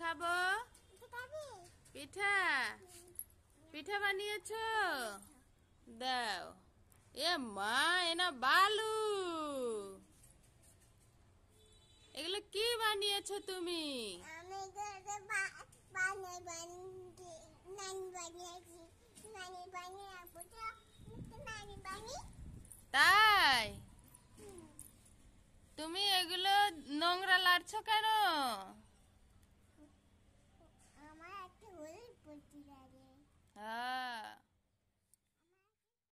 খাব? পিঠা? পিঠা বানিয়েছো? দাও। এ মা এনা বালু। এগুলো কি বানিয়েছ তুমি? তাই? তুমি এগুলো নোংরা লাড়ছ কেন?